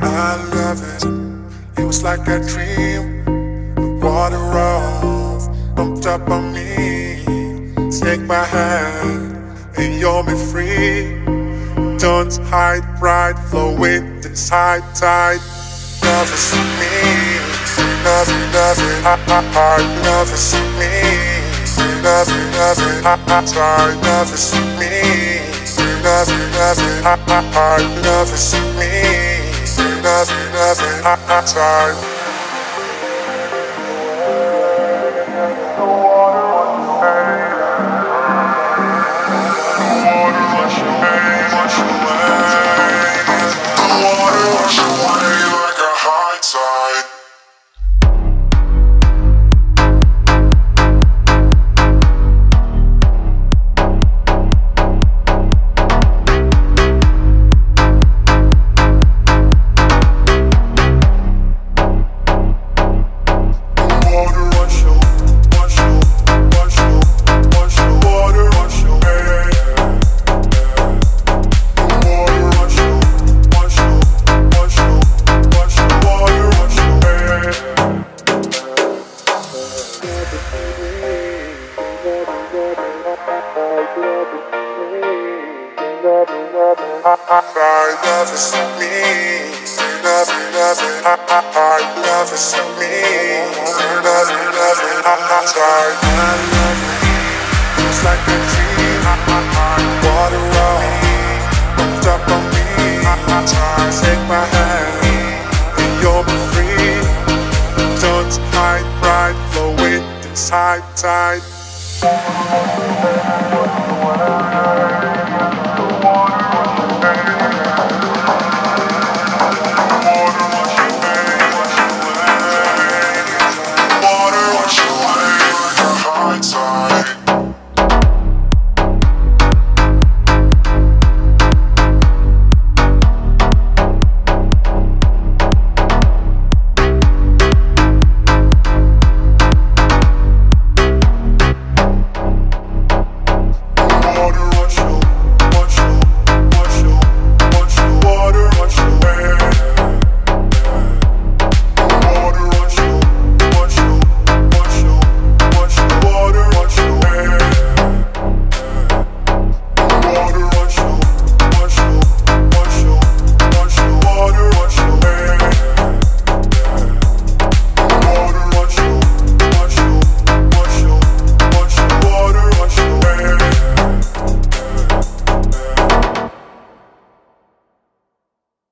I love it. It was like a dream. The water off, bumped up on me. Take my hand and you'll be free. Don't hide, bright, flow with this high tide. Love is me. It, love it, I, I, I, love is me. Love it, love I, I, try, love is me. Love it, love I, I, I, love is me. It, love I, I, try. Love is me. Love it, love it. I, love is me. Love it, love it. Love it. It's like a dream. Water off, hooked up on me. Take my hand, and you'll free. Don't hide, ride, flow with this high.